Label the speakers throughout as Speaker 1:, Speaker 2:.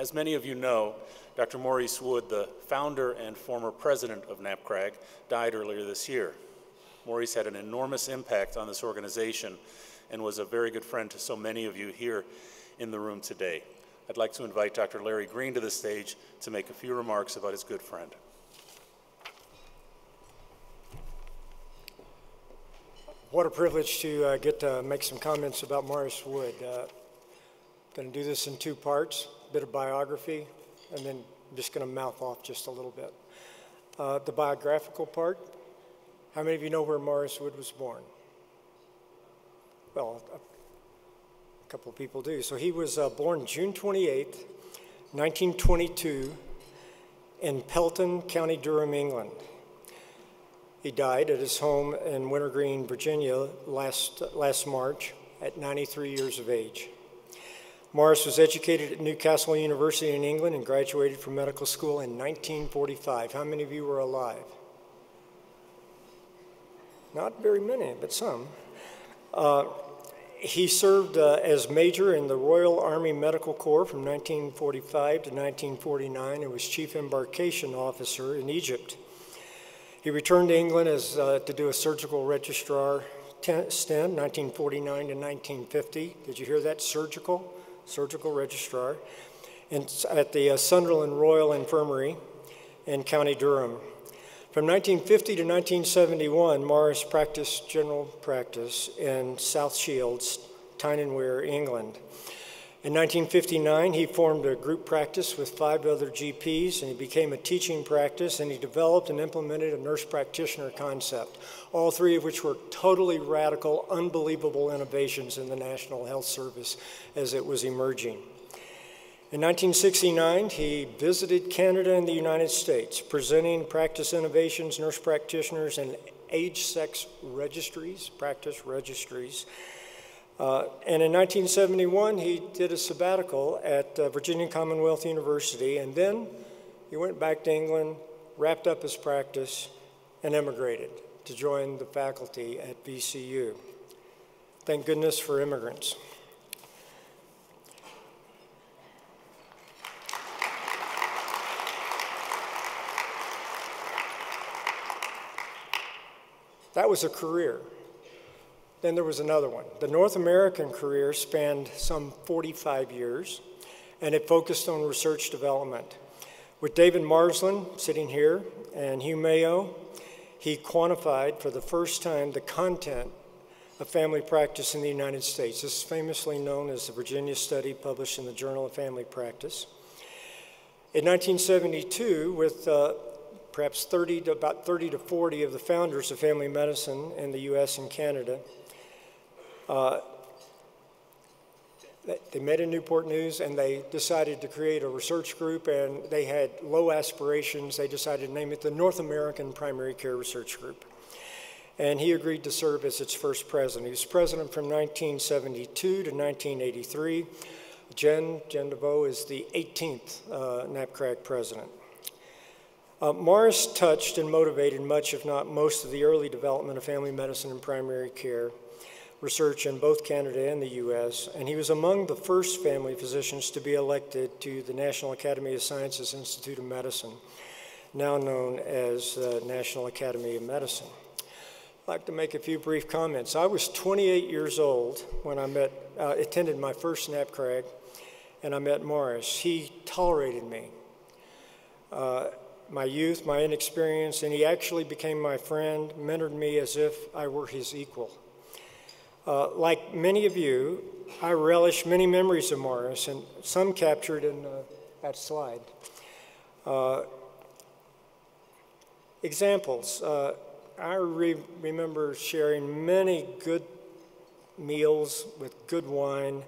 Speaker 1: As many of you know, Dr. Maurice Wood, the founder and former president of NAPCRG, died earlier this year. Maurice had an enormous impact on this organization and was a very good friend to so many of you here in the room today. I'd like to invite Dr. Larry Green to the stage to make a few remarks about his good friend.
Speaker 2: What a privilege to uh, get to make some comments about Maurice Wood. Uh, going to do this in two parts, bit of biography, and then I'm just going to mouth off just a little bit. Uh, the biographical part, how many of you know where Morris Wood was born? Well, a, couple of people do. So he was uh, born June 28, 1922, in Pelton, County Durham, England. He died at his home in Wintergreen, Virginia last, last March at 93 years of age. Maurice was educated at Newcastle University in England and graduated from medical school in 1945. How many of you were alive? Not very many, but some. Uh, he served uh, as major in the Royal Army Medical Corps from 1945 to 1949 and was chief embarkation officer in Egypt. He returned to England as, uh, to do a surgical registrar stint, 1949 to 1950. Did you hear that? Surgical, surgical registrar, at the uh, Sunderland Royal Infirmary in County Durham. From 1950 to 1971, Morris practiced general practice in South Shields, Tyne and Wear, England. In 1959, he formed a group practice with five other GPs, and he became a teaching practice, and he developed and implemented a nurse practitioner concept, all three of which were totally radical, unbelievable innovations in the National Health Service as it was emerging. In 1969, he visited Canada and the United States, presenting practice innovations, nurse practitioners, and age sex registries, practice registries uh, and in 1971, he did a sabbatical at uh, Virginia Commonwealth University, and then he went back to England, wrapped up his practice, and emigrated to join the faculty at VCU. Thank goodness for immigrants. That was a career. Then there was another one. The North American career spanned some 45 years, and it focused on research development. With David Marsland sitting here and Hugh Mayo, he quantified for the first time the content of family practice in the United States. This is famously known as the Virginia Study published in the Journal of Family Practice. In 1972, with uh, perhaps 30 to about 30 to 40 of the founders of family medicine in the US and Canada, uh, they met in Newport News and they decided to create a research group and they had low aspirations. They decided to name it the North American Primary Care Research Group. And he agreed to serve as its first president. He was president from 1972 to 1983. Jen, Jen DeVoe is the 18th uh, NAPCRG president. Uh, Maurice touched and motivated much, if not most, of the early development of family medicine and primary care research in both Canada and the U.S., and he was among the first family physicians to be elected to the National Academy of Sciences Institute of Medicine, now known as the National Academy of Medicine. I'd like to make a few brief comments. I was 28 years old when I met, uh, attended my first NAPCRG, and I met Morris. He tolerated me. Uh, my youth, my inexperience, and he actually became my friend, mentored me as if I were his equal. Uh, like many of you, I relish many memories of Morris, and some captured in uh, that slide. Uh, examples. Uh, I re remember sharing many good meals with good wine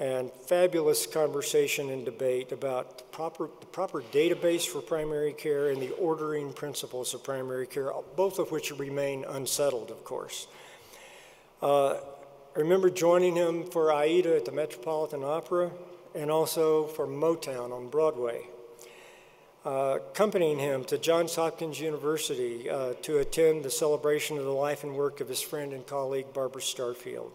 Speaker 2: and fabulous conversation and debate about the proper, the proper database for primary care and the ordering principles of primary care, both of which remain unsettled, of course. Uh, I remember joining him for Aida at the Metropolitan Opera and also for Motown on Broadway. Uh, accompanying him to Johns Hopkins University uh, to attend the celebration of the life and work of his friend and colleague Barbara Starfield.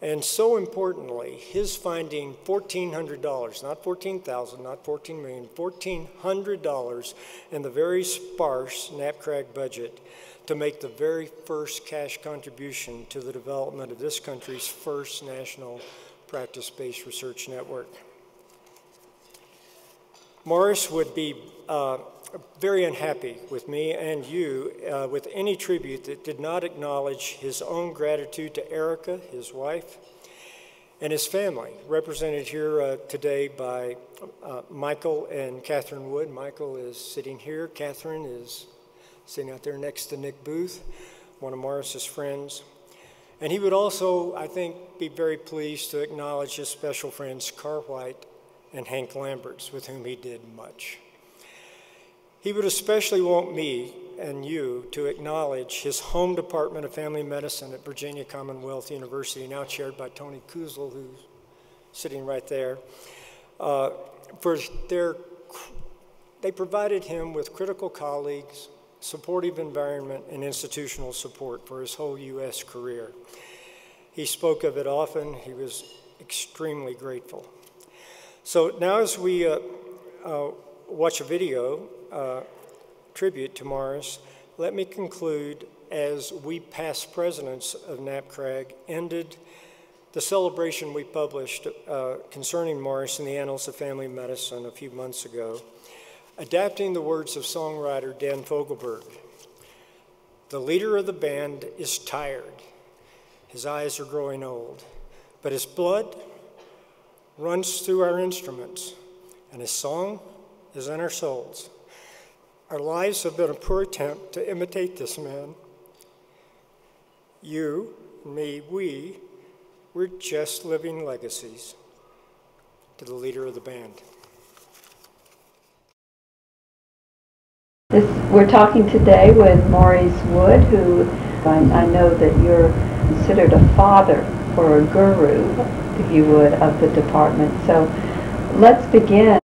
Speaker 2: And so importantly, his finding $1,400, not 14,000, not $14 million, $1,400 in the very sparse NAPCRG budget to make the very first cash contribution to the development of this country's first national practice-based research network. Morris would be uh, very unhappy with me and you uh, with any tribute that did not acknowledge his own gratitude to Erica, his wife, and his family, represented here uh, today by uh, Michael and Catherine Wood. Michael is sitting here. Catherine is sitting out there next to Nick Booth, one of Morris's friends. And he would also, I think, be very pleased to acknowledge his special friends, Kerr White and Hank Lamberts, with whom he did much. He would especially want me and you to acknowledge his home department of family medicine at Virginia Commonwealth University, now chaired by Tony Kuzel, who's sitting right there, uh, for their, they provided him with critical colleagues, supportive environment, and institutional support for his whole U.S. career. He spoke of it often. He was extremely grateful. So now as we uh, uh, watch a video uh, tribute to Morris, let me conclude as we past presidents of NAPCRG ended the celebration we published uh, concerning Morris in the Annals of Family Medicine a few months ago, adapting the words of songwriter Dan Fogelberg. The leader of the band is tired. His eyes are growing old, but his blood runs through our instruments, and his song is in our souls. Our lives have been a poor attempt to imitate this man. You, me, we, we're just living legacies to the leader of the band.
Speaker 3: This, we're talking today with Maurice Wood, who I, I know that you're considered a father or a guru if you would, of the department. So let's begin.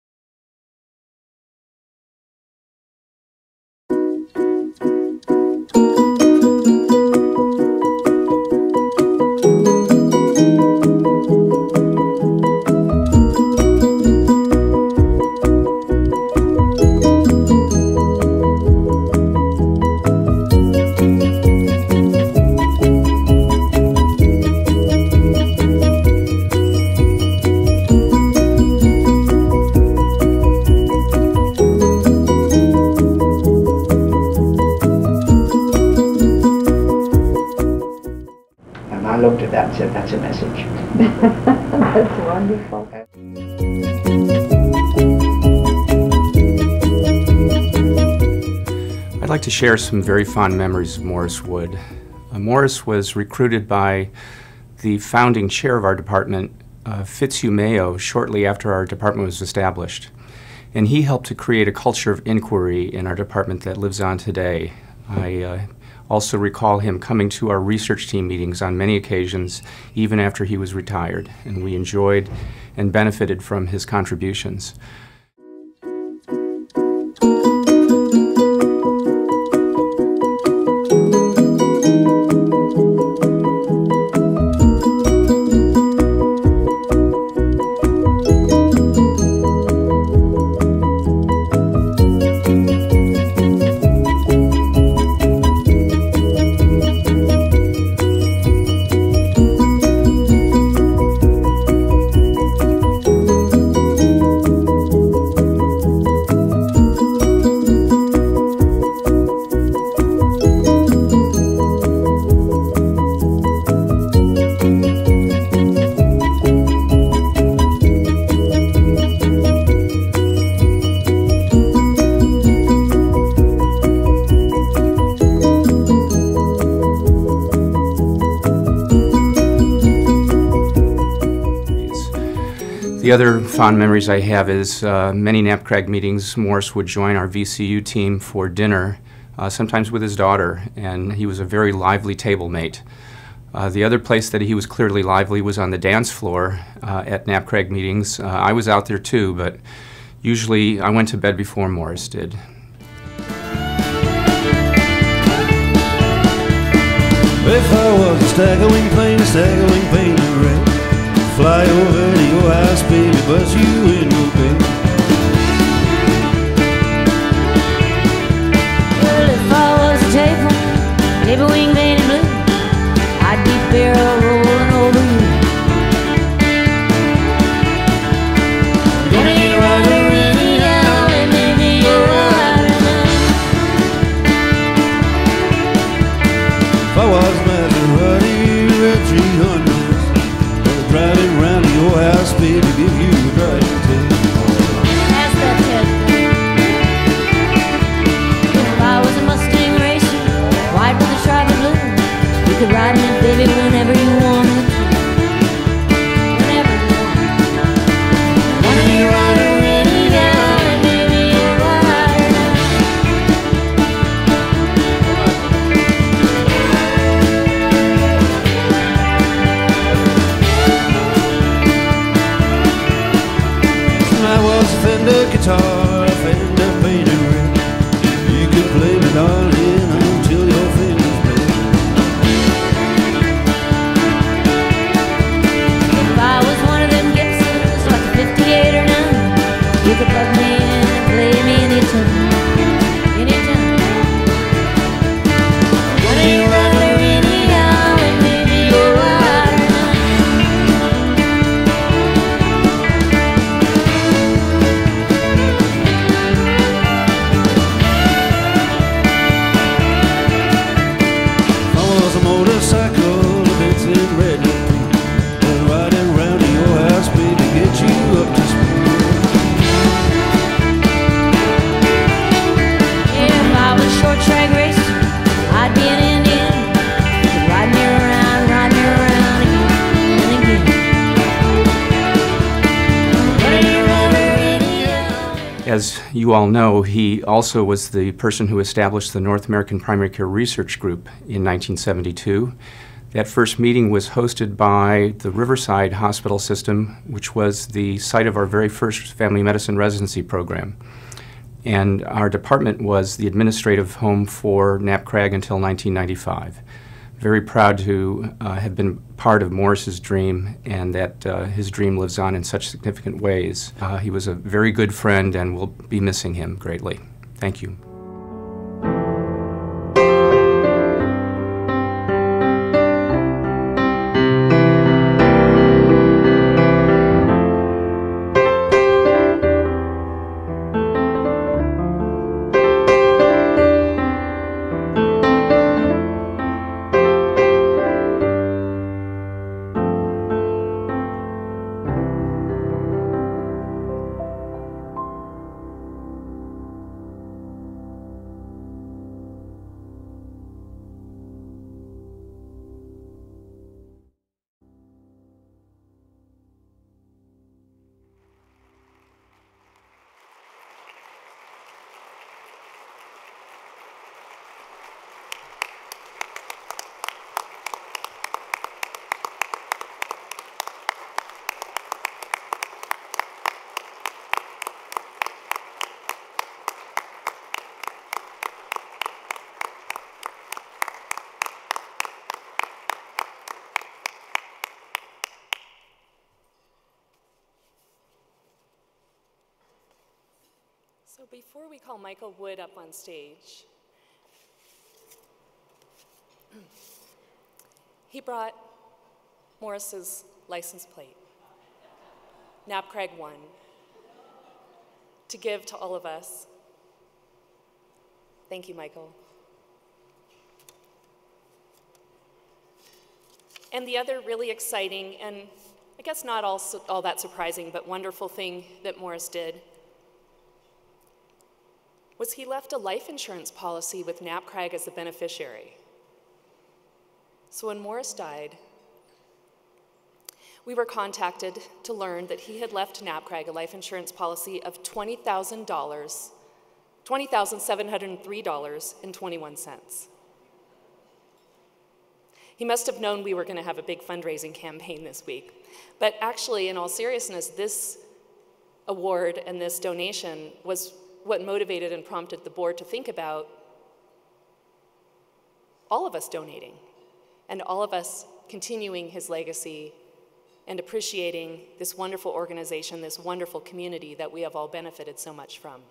Speaker 4: share some very fond memories of Morris Wood. Uh, Morris was recruited by the founding chair of our department, uh, Fitzhugh Mayo, shortly after our department was established. And he helped to create a culture of inquiry in our department that lives on today. I uh, also recall him coming to our research team meetings on many occasions, even after he was retired, and we enjoyed and benefited from his contributions. The other fond memories I have is uh, many NAPCRG meetings, Morris would join our VCU team for dinner, uh, sometimes with his daughter, and he was a very lively table mate. Uh, the other place that he was clearly lively was on the dance floor uh, at NAPCRG meetings. Uh, I was out there too, but usually I went to bed before Morris did.
Speaker 5: If I was a Fly over to your house, baby, but you in your bed
Speaker 6: Well, if I was a table, table wing painted blue, I'd be barrel rolling over you. Gonna get rider anyhow, and maybe you're a rider.
Speaker 5: If I was Maserati at 300s Or
Speaker 6: was a
Speaker 5: Fender guitar,
Speaker 4: all know, he also was the person who established the North American Primary Care Research Group in 1972. That first meeting was hosted by the Riverside Hospital System, which was the site of our very first family medicine residency program. And our department was the administrative home for NAPCRG until 1995. Very proud to uh, have been part of Morris's dream and that uh, his dream lives on in such significant ways. Uh, he was a very good friend and we'll be missing him greatly. Thank you.
Speaker 7: So before we call Michael Wood up on stage, he brought Morris's license plate, NAPCRG 1, to give to all of us. Thank you, Michael. And the other really exciting and I guess not all, all that surprising, but wonderful thing that Morris did was he left a life insurance policy with NAPCRG as the beneficiary. So when Morris died, we were contacted to learn that he had left NAPCRG a life insurance policy of $20,000, $20,703.21. He must have known we were going to have a big fundraising campaign this week. But actually, in all seriousness, this award and this donation was what motivated and prompted the board to think about all of us donating. and all of us continuing his legacy and appreciating this wonderful organization, this wonderful community that we have all benefited so much from.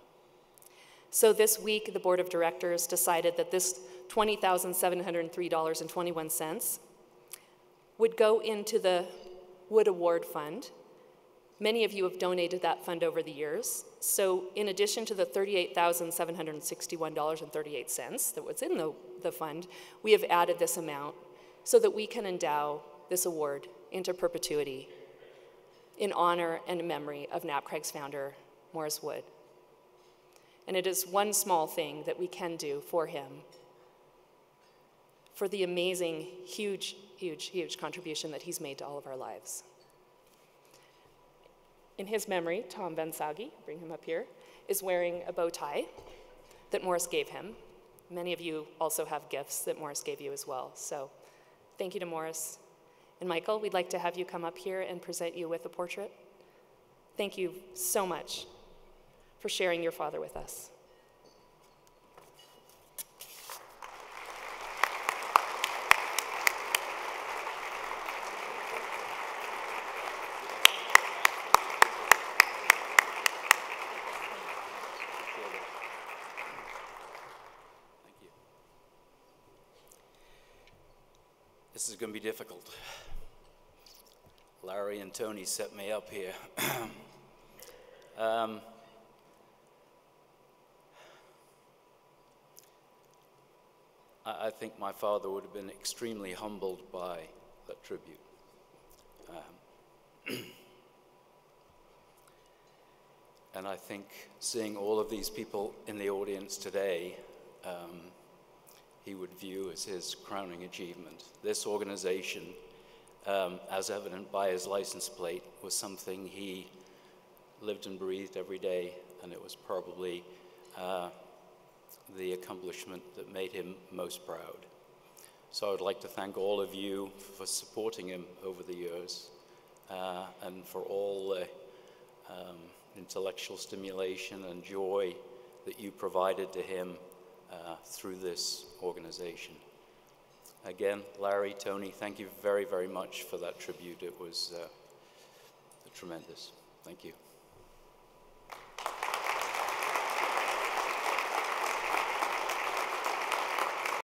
Speaker 7: So this week, the Board of Directors decided that this $20,703.21 would go into the Wood Award Fund. Many of you have donated that fund over the years. So in addition to the $38,761.38 that was in the, the fund, we have added this amount so that we can endow this award into perpetuity in honor and memory of NAPCRG's founder, Morris Wood. And it is one small thing that we can do for him, for the amazing, huge, huge, huge contribution that he's made to all of our lives. In his memory, Tom Vansaghi, bring him up here, is wearing a bow tie that Morris gave him. Many of you also have gifts that Morris gave you as well. So thank you to Morris. And Michael, we'd like to have you come up here and present you with a portrait. Thank you so much for sharing your father with us.
Speaker 8: Difficult. Larry and Tony set me up here. um, I, I think my father would have been extremely humbled by that tribute. Um, and I think seeing all of these people in the audience today, um, he would view as his crowning achievement. This organization, um, as evident by his license plate, was something he lived and breathed every day, and it was probably uh, the accomplishment that made him most proud. So I would like to thank all of you for supporting him over the years uh, and for all the um, intellectual stimulation and joy that you provided to him uh, through this organization. Again, Larry, Tony, thank you very, very much for that tribute. It was uh, tremendous. Thank you.